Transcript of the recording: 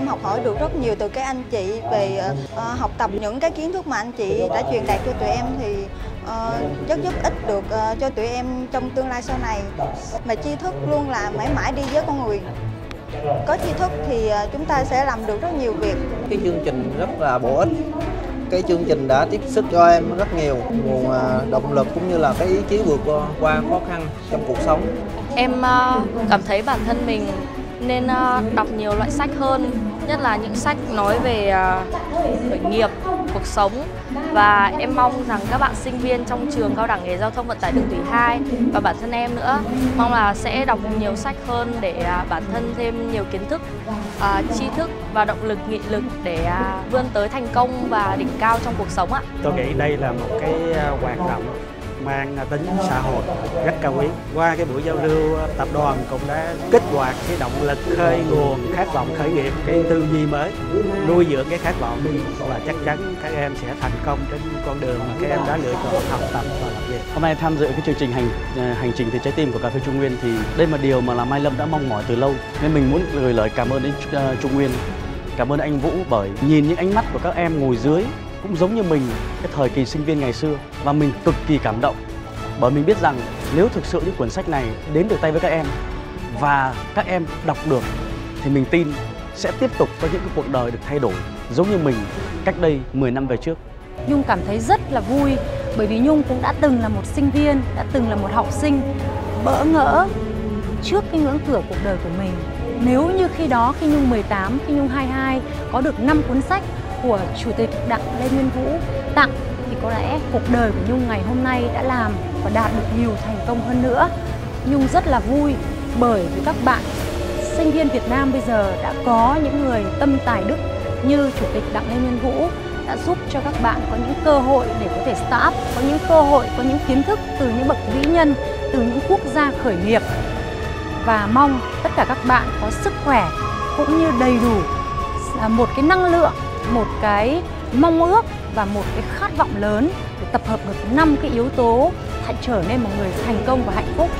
em học hỏi được rất nhiều từ các anh chị về uh, học tập những cái kiến thức mà anh chị đã truyền đạt cho tụi em thì uh, rất giúp ích được uh, cho tụi em trong tương lai sau này. Mà tri thức luôn là mãi mãi đi với con người. Có tri thức thì chúng ta sẽ làm được rất nhiều việc. Cái chương trình rất là bổ ích. Cái chương trình đã tiếp sức cho em rất nhiều. Nguồn động lực cũng như là cái ý chí vượt qua khó khăn trong cuộc sống. Em cảm thấy bản thân mình nên ờ, đọc nhiều loại sách hơn nhất là những sách nói về ờ, khởi nghiệp cuộc sống và em mong rằng các bạn sinh viên trong trường cao đẳng nghề giao thông vận tải đường thủy 2 và bản thân em nữa mong là sẽ đọc nhiều sách hơn để à, bản thân thêm nhiều kiến thức, à, tri thức và động lực nghị lực để à, vươn tới thành công và đỉnh cao trong cuộc sống ạ. Tôi nghĩ đây là một cái hoạt động mang tính xã hội rất cao quý. Qua cái buổi giao lưu ờ, tập đoàn cũng đã kích hoạt cái động lực khơi nguồn khát vọng khởi nghiệp, cái tư duy mới, nuôi dưỡng cái khát vọng và chắc chắn các em sẽ thành công trên con đường mà các em đã lựa chọn học tập và làm việc. Hôm nay tham dự cái chương trình hành ờ, hành trình từ trái tim của cà phê Trung Nguyên thì đây là điều mà là Mai Lâm đã mong mỏi từ lâu nên mình muốn gửi lời cảm ơn đến ờ, Trung Nguyên cảm ơn anh Vũ bởi nhìn những ánh mắt của các em ngồi dưới cũng giống như mình cái thời kỳ sinh viên ngày xưa và mình cực kỳ cảm động bởi mình biết rằng nếu thực sự những cuốn sách này đến được tay với các em và các em đọc được thì mình tin sẽ tiếp tục có những cái cuộc đời được thay đổi giống như mình cách đây 10 năm về trước. Nhung cảm thấy rất là vui bởi vì Nhung cũng đã từng là một sinh viên, đã từng là một học sinh bỡ ngỡ trước cái ngưỡng cửa cuộc đời của mình. Nếu như khi đó khi Nhung 18, khi Nhung 22 có được 5 cuốn sách của Chủ tịch Đặng Lê Nguyên Vũ tặng thì có lẽ cuộc đời của Nhung ngày hôm nay đã làm và đạt được nhiều thành công hơn nữa. Nhung rất là vui bởi vì các bạn sinh viên Việt Nam bây giờ đã có những người tâm tài đức như Chủ tịch Đặng Lê Nguyên Vũ đã giúp cho các bạn có những cơ hội để có thể start up, có những cơ hội, có những kiến thức từ những bậc vĩ nhân, từ những quốc gia khởi nghiệp. Và mong tất cả các bạn có sức khỏe cũng như đầy đủ một cái năng lượng một cái mong ước và một cái khát vọng lớn để tập hợp được năm cái yếu tố trở nên một người thành công và hạnh phúc.